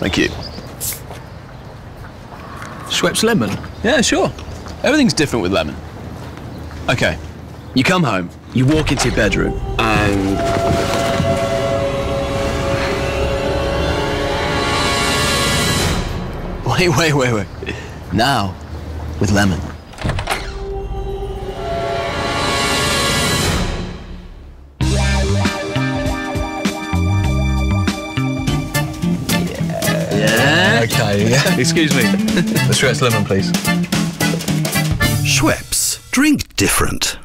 Thank you. Schweppes lemon? Yeah, sure. Everything's different with lemon. Okay, you come home, you walk into your bedroom, and. Wait, wait, wait, wait. Now, with lemon. Okay, yeah. Excuse me. The Schweppes lemon, please. Schweppes. Drink different.